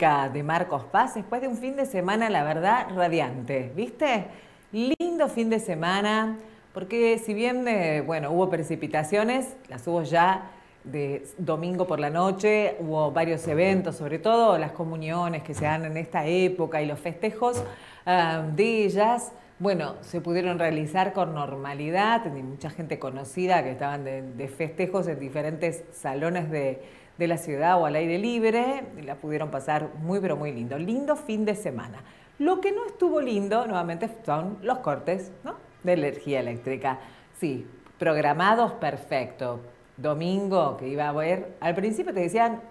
de Marcos Paz después de un fin de semana, la verdad, radiante, ¿viste? Lindo fin de semana, porque si bien, eh, bueno, hubo precipitaciones, las hubo ya de domingo por la noche, hubo varios eventos, sobre todo las comuniones que se dan en esta época y los festejos ah, de ellas, bueno, se pudieron realizar con normalidad, tenía mucha gente conocida que estaban de festejos en diferentes salones de de la ciudad o al aire libre la pudieron pasar muy pero muy lindo. Lindo fin de semana. Lo que no estuvo lindo, nuevamente, son los cortes de energía eléctrica. Sí, programados perfecto. Domingo que iba a ver, al principio te decían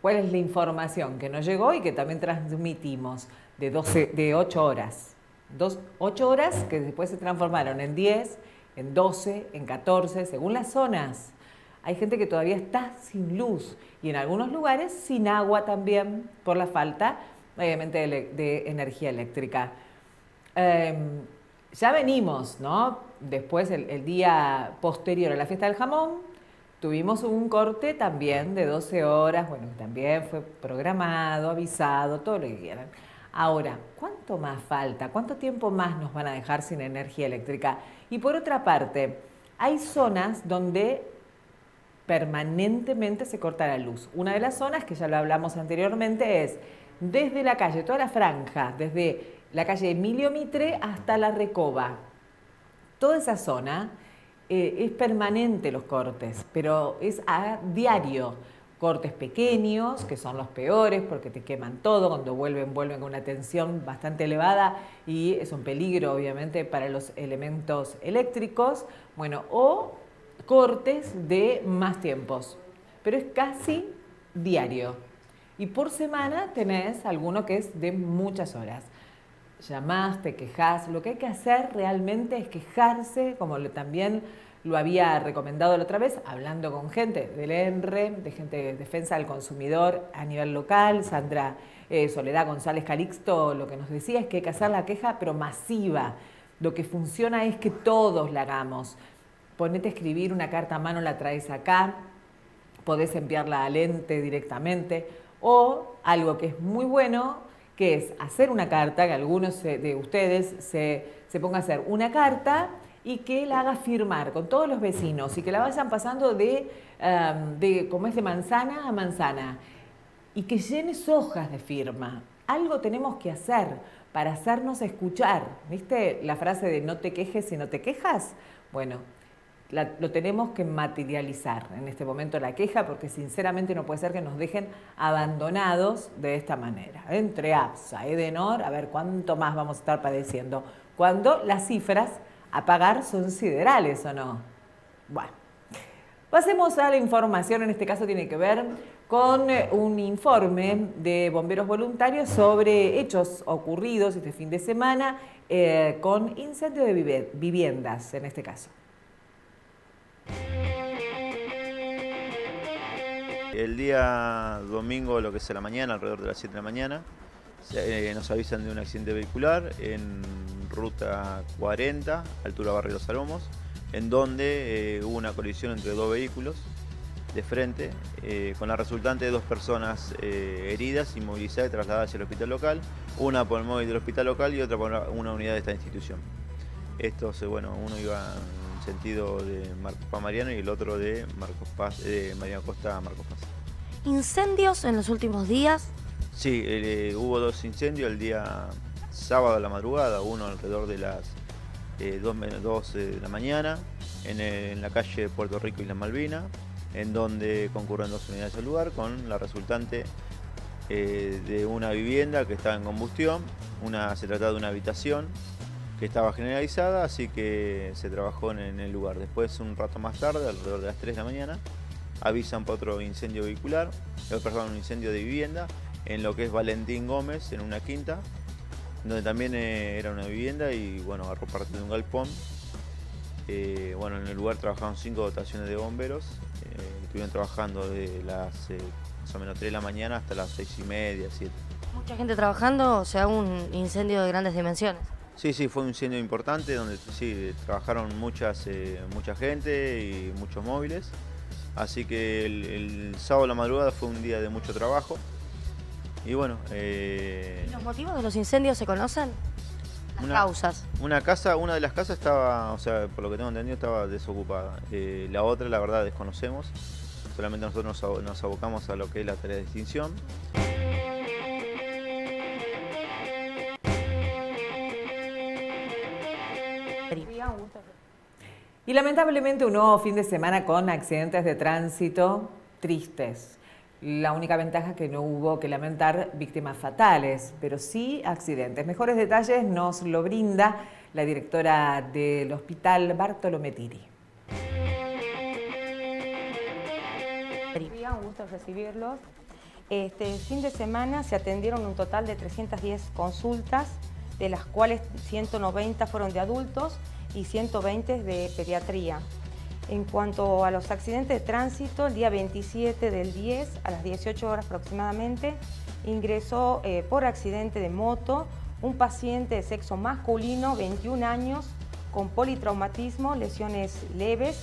cuál es la información que nos llegó y que también transmitimos de, 12, de 8 horas. Dos, 8 horas que después se transformaron en 10, en 12, en 14, según las zonas. Hay gente que todavía está sin luz y en algunos lugares sin agua también por la falta, obviamente, de, energía eléctrica. Em, ya venimos, ¿no? Después, el, día posterior a la fiesta del jamón, tuvimos un corte también de 12 horas, bueno, también fue programado, avisado, todo lo que quieran. Ahora, ¿cuánto más falta? ¿Cuánto tiempo más nos van a dejar sin energía eléctrica? Y por otra parte, hay zonas donde permanentemente se corta la luz. Una de las zonas, que ya lo hablamos anteriormente, es desde la calle, toda la franja, desde la calle Emilio Mitre hasta la Recoba. Toda esa zona eh, es permanente los cortes, pero es a diario. Cortes pequeños, que son los peores porque te queman todo, cuando vuelven, vuelven con una tensión bastante elevada y es un peligro obviamente para los elementos eléctricos. Bueno, o cortes de más tiempos, pero es casi diario. Y por semana tenés alguno que es de muchas horas. Llamás, te quejas, lo que hay que hacer realmente es quejarse, como también lo había recomendado la otra vez, hablando con gente del ENRE, de gente de defensa del consumidor a nivel local, Sandra eh, Soledad González Calixto, lo que nos decía es que hay que hacer la queja, pero masiva. Lo que funciona es que todos la hagamos ponete a escribir una carta a mano, la traes acá, podés enviarla al ente directamente, o algo que es muy bueno, que es hacer una carta, que algunos de ustedes se, se pongan a hacer una carta y que la haga firmar con todos los vecinos y que la vayan pasando de, de como es de manzana a manzana y que llenes hojas de firma. Algo tenemos que hacer para hacernos escuchar. ¿Viste la frase de no te quejes si no te quejas? Bueno, lo tenemos que materializar en este momento la queja porque sinceramente no puede ser que nos dejen abandonados de esta manera. Entre APSA, Edenor, a ver cuánto más vamos a estar padeciendo cuando las cifras a pagar son siderales o no. Bueno, pasemos a la información, en este caso tiene que ver con eh, un informe de bomberos voluntarios sobre hechos ocurridos este fin de semana eh, con incendio de viviendas en este caso. El día domingo, lo que es la mañana, alrededor de las 7 de la mañana, eh, nos avisan de un accidente vehicular en ruta 40, altura Barrio Los Salomos, en donde eh, hubo una colisión entre dos vehículos de frente, eh, con la resultante de dos personas heridas, inmovilizadas y trasladadas hacia el hospital local, una por el móvil del hospital local y otra por una unidad de esta institución. Esto, bueno, uno iba sentido de Marcos Paz Mariano y el otro de Marcos Paz, de Mariano Costa a Marcos Paz. ¿Incendios en los últimos días? Sí, eh, hubo dos incendios el día sábado a la madrugada, uno alrededor de las 2, eh, de la mañana, en, la calle Puerto Rico y La Malvina, en donde concurren dos unidades al lugar con la resultante eh, de una vivienda que estaba en combustión, una, se trata de una habitación que estaba generalizada, así que se trabajó en, el lugar. Después, un rato más tarde, alrededor de las 3 de la mañana, avisan por otro incendio vehicular, eh, perdón, un incendio de vivienda, en lo que es Valentín Gómez, en una quinta, donde también eh, era una vivienda y bueno, agarró parte de un galpón. Eh, bueno, en el lugar trabajaron cinco dotaciones de bomberos, estuvieron trabajando de las más o menos 3 de la mañana hasta las 6 y media, 7. Mucha gente trabajando, o sea, un incendio de grandes dimensiones. Sí, sí, fue un incendio importante donde sí, trabajaron muchas, eh, mucha gente y muchos móviles. Así que el, sábado a la madrugada fue un día de mucho trabajo. Y bueno... Eh, ¿Los motivos de los incendios se conocen? Las causas. Una casa, una de las casas estaba, o sea, por lo que tengo entendido, estaba desocupada. Eh, la otra, la verdad, desconocemos. Solamente nosotros nos, abocamos a lo que es la tarea de extinción. Y lamentablemente un nuevo fin de semana con accidentes de tránsito tristes. La única ventaja que no hubo que lamentar víctimas fatales, pero sí accidentes. Mejores detalles nos lo brinda la directora del hospital Bartolomé Tiri. Un gusto recibirlos. Este fin de semana se atendieron un total de 310 consultas, de las cuales 190 fueron de adultos y 120 de pediatría. En cuanto a los accidentes de tránsito, el día 27 del 10 a las 18 horas aproximadamente ingresó eh, por accidente de moto un paciente de sexo masculino, 21 años, con politraumatismo, lesiones leves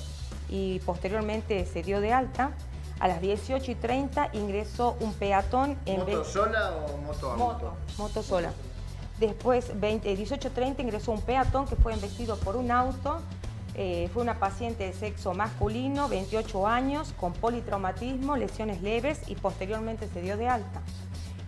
y posteriormente se dio de alta. A las 18 y 30 ingresó un peatón en... ¿Moto sola o moto auto? Moto, moto sola. Después, 18.30 ingresó un peatón que fue embestido por un auto eh, fue una paciente de sexo masculino, 28 años, con politraumatismo, lesiones leves y posteriormente se dio de alta.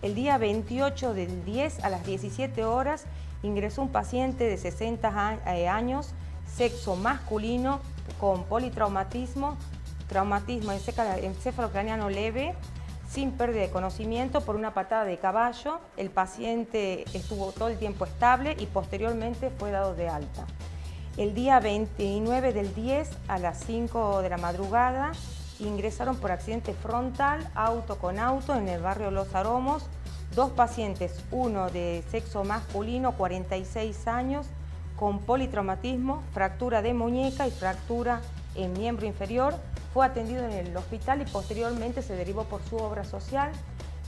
El día 28 del 10 a las 17 horas ingresó un paciente de 60 eh, años, sexo masculino, con politraumatismo, traumatismo encefalocraniano leve, sin pérdida de conocimiento por una patada de caballo. El paciente estuvo todo el tiempo estable y posteriormente fue dado de alta. El día 29 del 10 a las 5 de la madrugada ingresaron por accidente frontal, auto con auto, en el barrio Los Aromos, dos pacientes, uno de sexo masculino, 46 años, con politraumatismo, fractura de muñeca y fractura en miembro inferior. Fue atendido en el hospital y posteriormente se derivó por su obra social.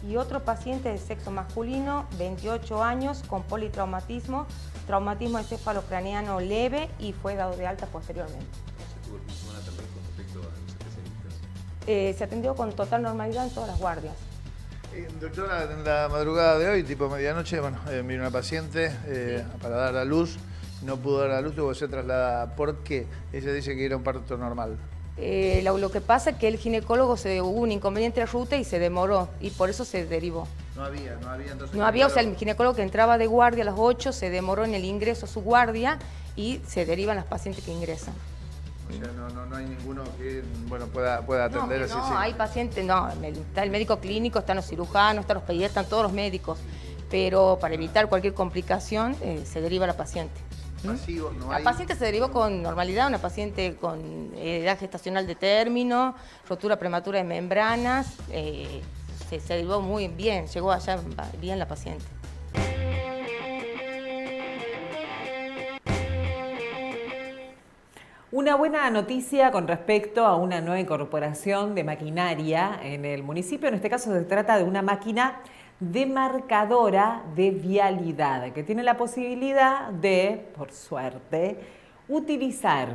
Y otro paciente de sexo masculino, 28 años, con politraumatismo, traumatismo encefalocraniano leve y fue dado de alta posteriormente. Eh, se atendió con total normalidad en todas las guardias. Eh, doctora, en la madrugada de hoy, tipo medianoche, bueno, eh, vino una paciente eh, para dar a luz, no pudo dar a luz, tuvo que ser trasladada. ¿Por qué? Ella dice que era un parto normal. Eh, lo, que pasa es que el ginecólogo se hubo un inconveniente de ruta y se demoró y por eso se derivó. No había, no había entonces. No había, o sea, el ginecólogo que entraba de guardia a las 8 se demoró en el ingreso a su guardia y se derivan las pacientes que ingresan. O sea, no, hay ninguno que bueno, pueda, pueda atender así. No, hay pacientes, no, está el médico clínico, están los cirujanos, están los pediatras, están todos los médicos, pero para evitar cualquier complicación eh, se deriva la paciente. La paciente se derivó con normalidad, una paciente con edad gestacional de término, rotura prematura de membranas, eh, se, derivó muy bien, llegó allá bien la paciente. Una buena noticia con respecto a una nueva incorporación de maquinaria en el municipio. En este caso se trata de una máquina demarcadora de vialidad, que tiene la posibilidad de, por suerte, utilizar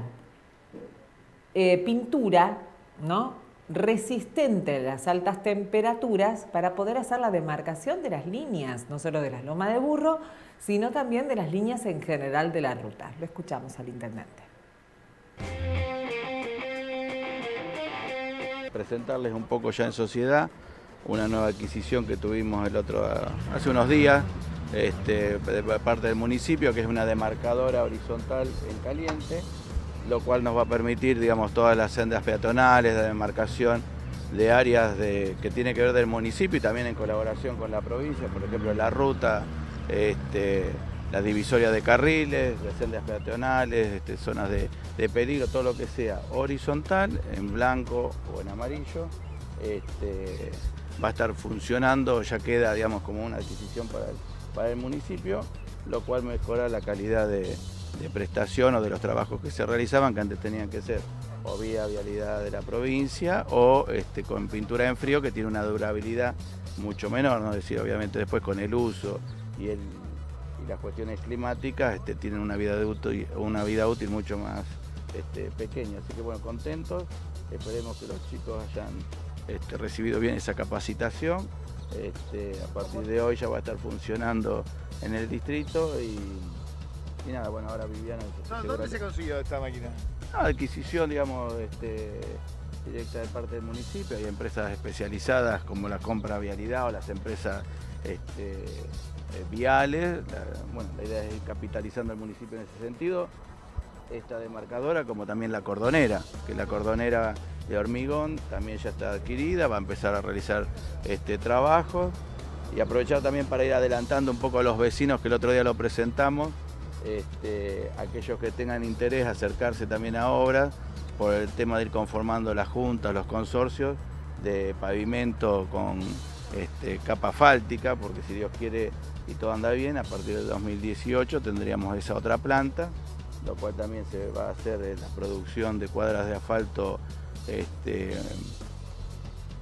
eh, pintura ¿no? resistente a las altas temperaturas para poder hacer la demarcación de las líneas, no solo de las lomas de burro, sino también de las líneas en general de la ruta. Lo escuchamos al intendente. Presentarles un poco ya en sociedad una nueva adquisición que tuvimos el otro hace unos días este, de parte del municipio, que es una demarcadora horizontal en caliente, lo cual nos va a permitir, digamos, todas las sendas peatonales de demarcación de áreas de, que tiene que ver del municipio y también en colaboración con la provincia, por ejemplo, la ruta, este, la divisoria de carriles, de sendas peatonales, este, zonas de, de peligro, todo lo que sea horizontal, en blanco o en amarillo. Este, va a estar funcionando, ya queda digamos como una adquisición para el, para el municipio, lo cual mejora la calidad de, prestación o de los trabajos que se realizaban, que antes tenían que ser o vía vialidad de la provincia o este, con pintura en frío que tiene una durabilidad mucho menor, ¿no? decir, obviamente después con el uso y, el, y las cuestiones climáticas este, tienen una vida, útil, una vida útil mucho más este, pequeña. Así que bueno, contentos, esperemos que los chicos hayan este, recibido bien esa capacitación Este, a partir de hoy ya va a estar funcionando en el distrito y, nada, bueno, ahora Viviana... ¿Dónde se consiguió esta máquina? adquisición, digamos, este, directa de parte del municipio. Hay empresas especializadas como la compra vialidad o las empresas este, eh, viales. bueno, la idea es ir capitalizando el municipio en ese sentido. Esta demarcadora como también la cordonera, que la cordonera de hormigón también ya está adquirida, va a empezar a realizar este trabajo. Y aprovechar también para ir adelantando un poco a los vecinos que el otro día lo presentamos, este, aquellos que tengan interés acercarse también a obras por el tema de ir conformando las juntas, los consorcios de pavimento con este, capa fáltica, porque si Dios quiere y todo anda bien, a partir del 2018 tendríamos esa otra planta, lo cual también se va a hacer la producción de cuadras de asfalto este,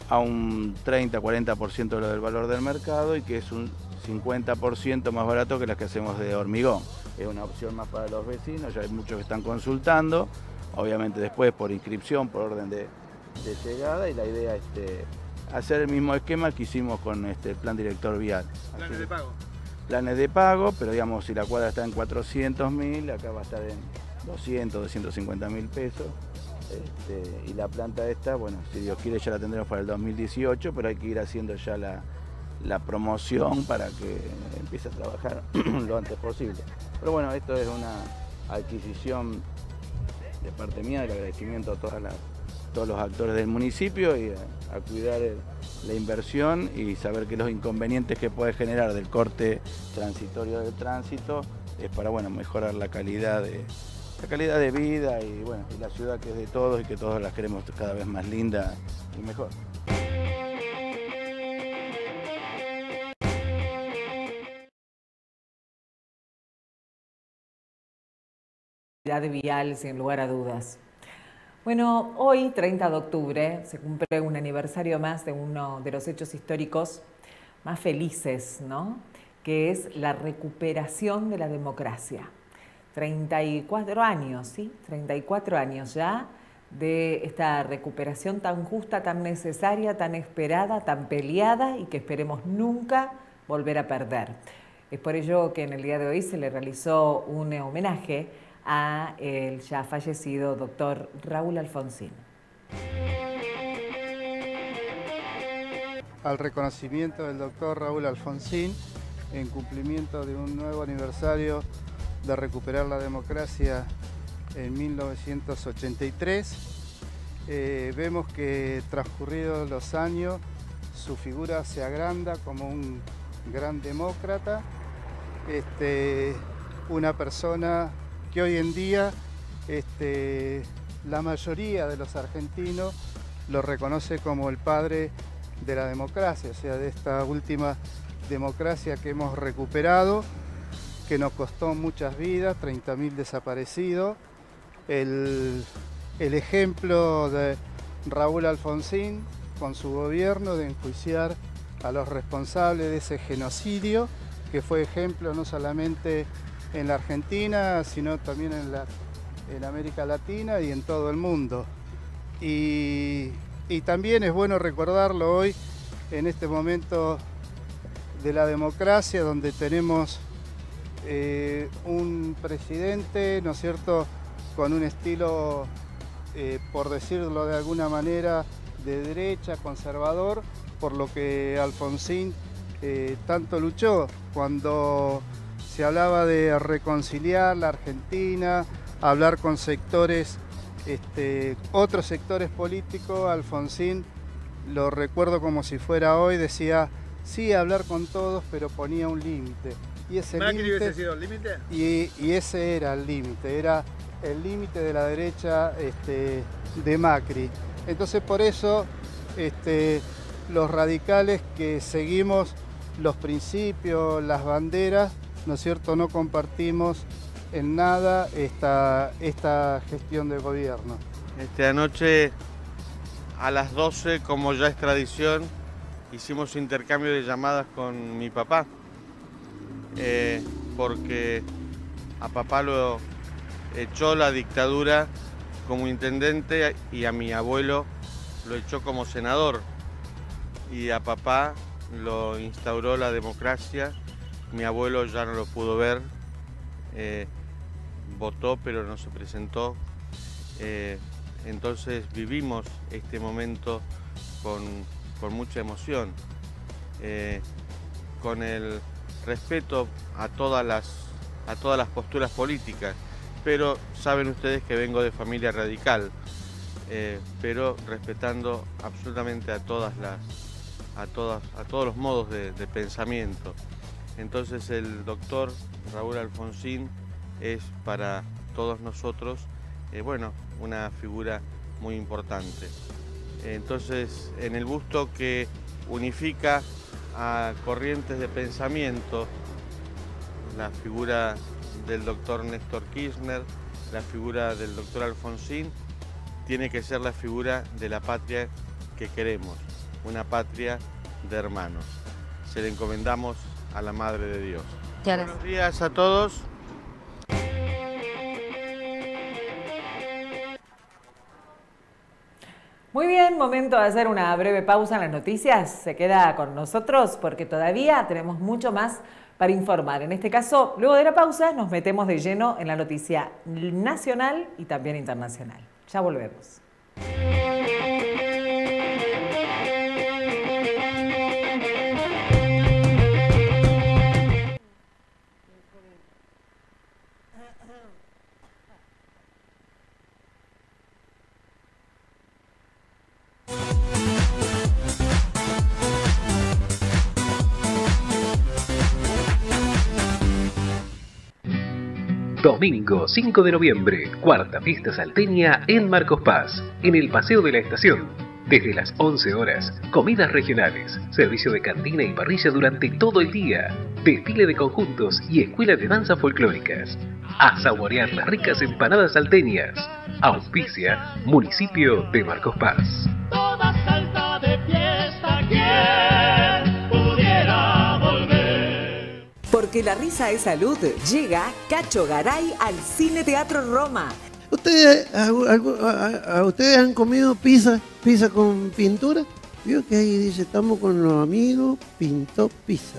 a un 30-40% de lo del valor del mercado y que es un 50% más barato que las que hacemos de hormigón. Es una opción más para los vecinos, ya hay muchos que están consultando, obviamente después por inscripción, por orden de, llegada y la idea es este, hacer el mismo esquema que hicimos con este, el plan director vial. ¿Planes de pago? Planes de pago, pero digamos si la cuadra está en 400 mil, acá va a estar en 200, 250 mil pesos. Este, y la planta esta, bueno, si Dios quiere ya la tendremos para el 2018, pero hay que ir haciendo ya la, la promoción para que empiece a trabajar lo antes posible. Pero bueno, esto es una adquisición de parte mía, del agradecimiento a todos los actores del municipio y a, cuidar la inversión y saber que los inconvenientes que puede generar del corte transitorio del tránsito es para bueno, mejorar la calidad de, la calidad de vida y bueno, y la ciudad que es de todos y que todos la queremos cada vez más linda y mejor. vial, sin lugar a dudas. Bueno, hoy, 30 de octubre, se cumple un aniversario más de uno de los hechos históricos más felices, ¿no? Que es la recuperación de la democracia. 34 años, ¿sí? 34 años ya de esta recuperación tan justa, tan necesaria, tan esperada, tan peleada y que esperemos nunca volver a perder. Es por ello que en el día de hoy se le realizó un homenaje a el ya fallecido doctor Raúl Alfonsín. Al reconocimiento del doctor Raúl Alfonsín en cumplimiento de un nuevo aniversario de recuperar la democracia en 1983. Eh, vemos que transcurridos los años su figura se agranda como un gran demócrata, este, una persona que hoy en día este, la mayoría de los argentinos lo reconoce como el padre de la democracia, o sea, de esta última democracia que hemos recuperado, que nos costó muchas vidas, 30.000 desaparecidos. El, el ejemplo de Raúl Alfonsín con su gobierno de enjuiciar a los responsables de ese genocidio, que fue ejemplo no solamente en la Argentina, sino también en, la, en América Latina y en todo el mundo. Y, también es bueno recordarlo hoy, en este momento de la democracia, donde tenemos eh, un presidente, ¿no es cierto?, con un estilo, eh, por decirlo de alguna manera, de derecha, conservador, por lo que Alfonsín eh, tanto luchó cuando se hablaba de reconciliar la Argentina, hablar con sectores, este, otros sectores políticos, Alfonsín, lo recuerdo como si fuera hoy, decía, sí, hablar con todos, pero ponía un límite. Y ese límite, sido el límite? Y, ese era el límite, era el límite de la derecha este, de Macri. Entonces por eso este, los radicales que seguimos los principios, las banderas, ¿no es cierto?, no compartimos en nada esta, esta gestión de gobierno. Esta anoche a las 12, como ya es tradición, hicimos intercambio de llamadas con mi papá, eh, porque a papá lo echó la dictadura como intendente y a mi abuelo lo echó como senador. Y a papá lo instauró la democracia. Mi abuelo ya no lo pudo ver, eh, votó pero no se presentó. Eh, entonces vivimos este momento con, mucha emoción, con el respeto a todas, las, a todas las posturas políticas, pero saben ustedes que vengo de familia radical, pero respetando absolutamente a todas las, a, todas, a todos los modos de, pensamiento. Entonces el doctor Raúl Alfonsín es para todos nosotros, eh, bueno, una figura muy importante. Entonces, en el busto que unifica a corrientes de pensamiento, la figura del doctor Néstor Kirchner, la figura del doctor Alfonsín, tiene que ser la figura de la patria que queremos una patria de hermanos. Se le encomendamos a la Madre de Dios. Buenos días a todos. Muy bien, momento de hacer una breve pausa en las noticias. Se queda con nosotros porque todavía tenemos mucho más para informar. En este caso, luego de la pausa, nos metemos de lleno en la noticia nacional y también internacional. Ya volvemos. Domingo 5 de noviembre, cuarta fiesta salteña en Marcos Paz, en el Paseo de la Estación. Desde las 11 horas, comidas regionales, servicio de cantina y parrilla durante todo el día, desfile de conjuntos y escuela de danza folclóricas. A saborear las ricas empanadas salteñas. Auspicia, municipio de Marcos Paz. Porque la risa es salud, llega Cacho Garay al Cine Teatro Roma. ¿Ustedes, a, ustedes han comido pizza, pizza con pintura? Vio que ahí dice, estamos con los amigos, pintó pizza.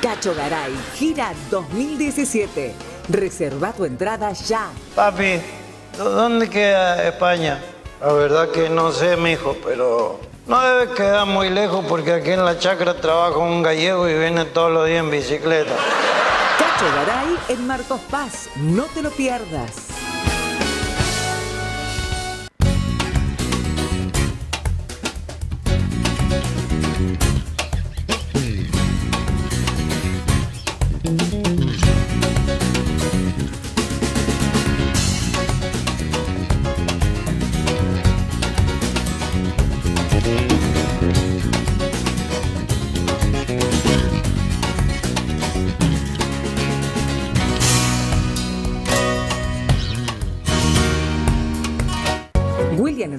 Cacho Garay, gira 2017. Reserva tu entrada ya. Papi, ¿dónde queda España? La verdad que no sé, mijo, pero no debe quedar muy lejos porque aquí en la chacra trabaja un gallego y viene todos los días en bicicleta. Cacho Garay en Marcos Paz. No te lo pierdas.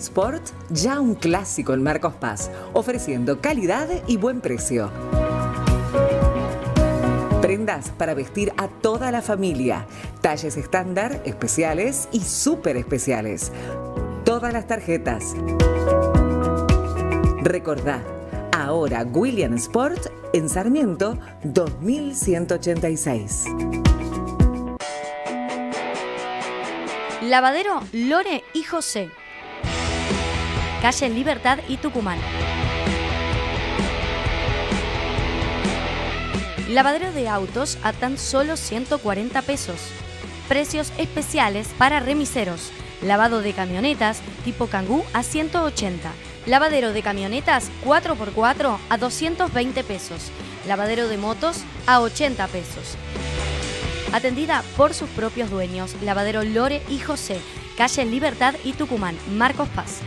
Sport, ya un clásico en Marcos Paz, ofreciendo calidad y buen precio. Prendas para vestir a toda la familia, talles estándar, especiales y súper especiales. Todas las tarjetas. Recordá, ahora William Sport en Sarmiento 2186. Lavadero Lore y José calle Libertad y Tucumán. Lavadero de autos a tan solo 140 pesos. Precios especiales para remiseros. Lavado de camionetas tipo Kangoo a 180. Lavadero de camionetas 4x4 a 220 pesos. Lavadero de motos a 80 pesos. Atendida por sus propios dueños, Lavadero Lore y José, calle Libertad y Tucumán, Marcos Paz.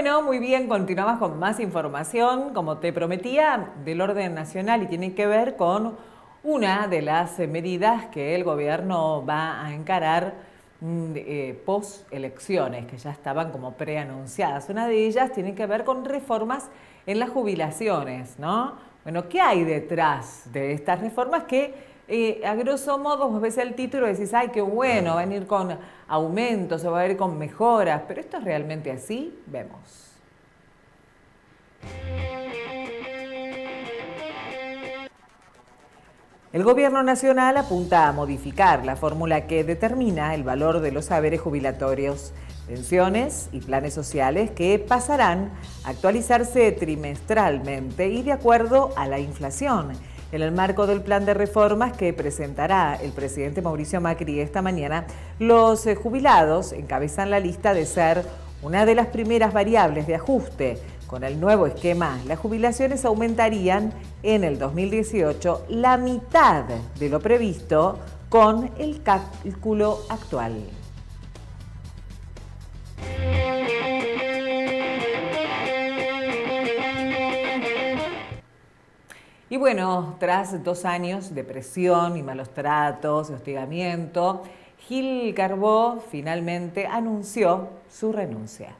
Bueno, muy bien, continuamos con más información, como te prometía, del orden nacional y tiene que ver con una de las medidas que el gobierno va a encarar mm, eh, post-elecciones que ya estaban como preanunciadas. Una de ellas tiene que ver con reformas en las jubilaciones, ¿no? Bueno, ¿qué hay detrás de estas reformas que eh, a grosso modo vos ves el título y decís, ay, qué bueno, va a venir con aumentos o va a ir con mejoras, pero esto es realmente así, vemos. El Gobierno Nacional apunta a modificar la fórmula que determina el valor de los saberes jubilatorios, pensiones y planes sociales que pasarán a actualizarse trimestralmente y de acuerdo a la inflación. En el marco del plan de reformas que presentará el presidente Mauricio Macri esta mañana, los eh, jubilados encabezan la lista de ser una de las primeras variables de ajuste con el nuevo esquema, las jubilaciones aumentarían en el 2018 la mitad de lo previsto con el cálculo actual. Y bueno, tras dos años de presión y malos tratos, hostigamiento, Gil Carbó finalmente anunció su renuncia.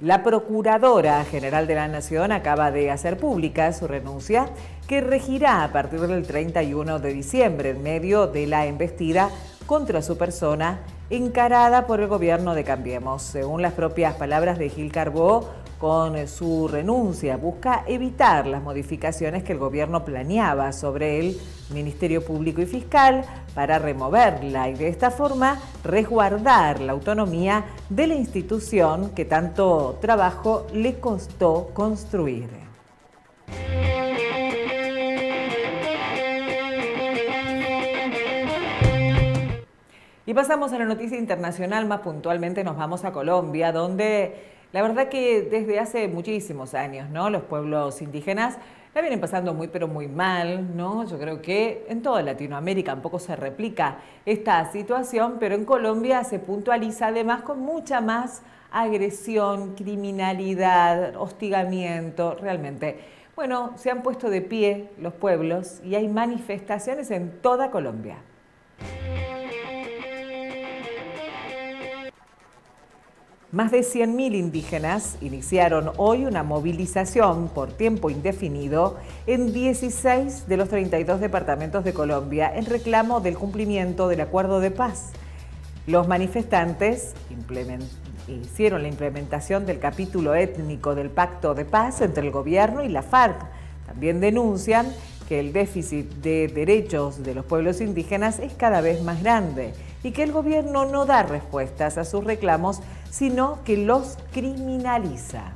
La Procuradora General de la Nación acaba de hacer pública su renuncia que regirá a partir del 31 de diciembre en medio de la embestida contra su persona encarada por el gobierno de Cambiemos. Según las propias palabras de Gil Carbó, con su renuncia busca evitar las modificaciones que el gobierno planeaba sobre el Ministerio Público y Fiscal para removerla y de esta forma resguardar la autonomía de la institución que tanto trabajo le costó construir. Y pasamos a la noticia internacional, más puntualmente nos vamos a Colombia, donde la verdad que desde hace muchísimos años, ¿no? Los pueblos indígenas la vienen pasando muy pero muy mal, ¿no? Yo creo que en toda Latinoamérica un poco se replica esta situación, pero en Colombia se puntualiza además con mucha más agresión, criminalidad, hostigamiento, realmente. Bueno, se han puesto de pie los pueblos y hay manifestaciones en toda Colombia. Más de 100.000 indígenas iniciaron hoy una movilización por tiempo indefinido en 16 de los 32 departamentos de Colombia en reclamo del cumplimiento del acuerdo de paz. Los manifestantes hicieron la implementación del capítulo étnico del pacto de paz entre el gobierno y la FARC. También denuncian que el déficit de derechos de los pueblos indígenas es cada vez más grande y que el gobierno no da respuestas a sus reclamos, sino que los criminaliza.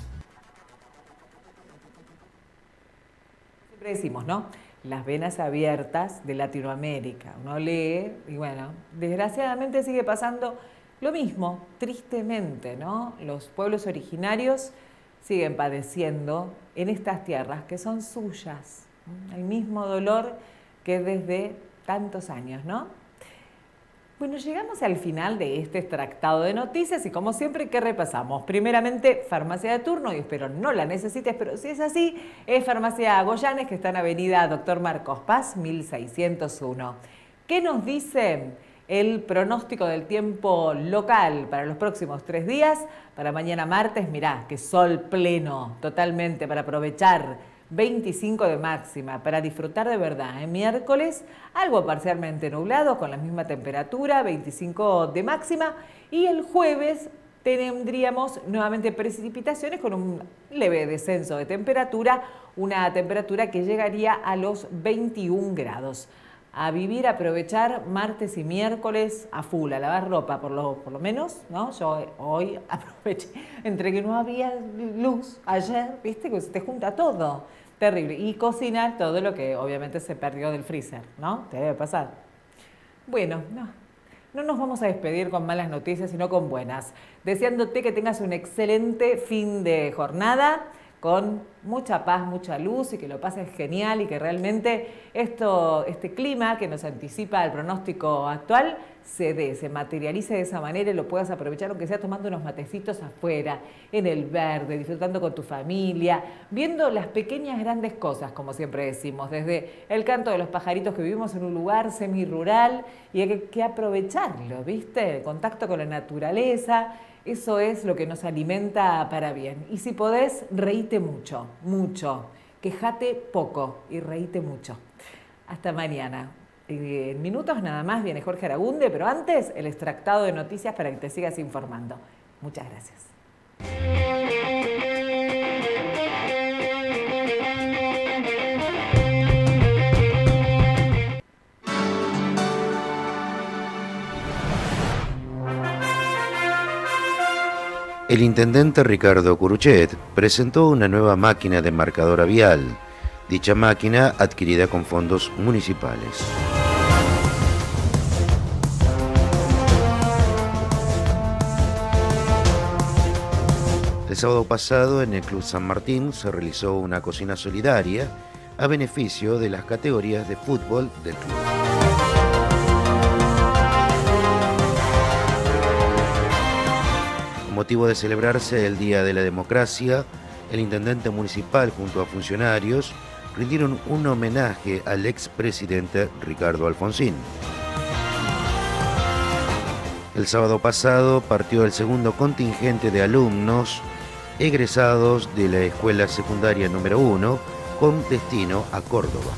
Siempre decimos, ¿no? Las venas abiertas de Latinoamérica. Uno lee y bueno, desgraciadamente sigue pasando lo mismo, tristemente, ¿no? Los pueblos originarios siguen padeciendo en estas tierras que son suyas. El mismo dolor que desde tantos años, ¿no? Bueno, llegamos al final de este extractado de noticias y como siempre, ¿qué repasamos? Primeramente, farmacia de turno, y espero no la necesites, pero si es así, es Farmacia Goyanes, que está en Avenida Doctor Marcos Paz, 1601. ¿Qué nos dice el pronóstico del tiempo local para los próximos tres días? Para mañana martes, mirá, que sol pleno, totalmente, para aprovechar 25 de máxima para disfrutar de verdad. En miércoles algo parcialmente nublado con la misma temperatura, 25 de máxima. Y el jueves tendríamos nuevamente precipitaciones con un leve descenso de temperatura, una temperatura que llegaría a los 21 grados. A vivir, aprovechar martes y miércoles a full, a lavar ropa por lo, por lo menos, ¿no? Yo hoy aproveché, entre que no había luz ayer, viste que se te junta todo. Terrible. Y cocinar todo lo que obviamente se perdió del freezer, ¿no? Te debe pasar. Bueno, no, no nos vamos a despedir con malas noticias, sino con buenas. Deseándote que tengas un excelente fin de jornada con mucha paz, mucha luz y que lo pases genial y que realmente esto, este clima que nos anticipa el pronóstico actual se dé, se materialice de esa manera y lo puedas aprovechar, aunque sea tomando unos matecitos afuera, en el verde, disfrutando con tu familia, viendo las pequeñas grandes cosas, como siempre decimos, desde el canto de los pajaritos que vivimos en un lugar semi-rural y hay que, que aprovecharlo, ¿viste? El contacto con la naturaleza, eso es lo que nos alimenta para bien. Y si podés, reíte mucho, mucho. Quejate poco y reíte mucho. Hasta mañana. En minutos nada más viene Jorge Aragunde, pero antes el extractado de noticias para que te sigas informando. Muchas gracias. El intendente Ricardo Curuchet presentó una nueva máquina de marcadora vial, dicha máquina adquirida con fondos municipales. El sábado pasado en el Club San Martín se realizó una cocina solidaria a beneficio de las categorías de fútbol del club. Con motivo de celebrarse el Día de la Democracia, el intendente municipal junto a funcionarios rindieron un homenaje al expresidente Ricardo Alfonsín. El sábado pasado partió el segundo contingente de alumnos egresados de la escuela secundaria número 1 con destino a Córdoba.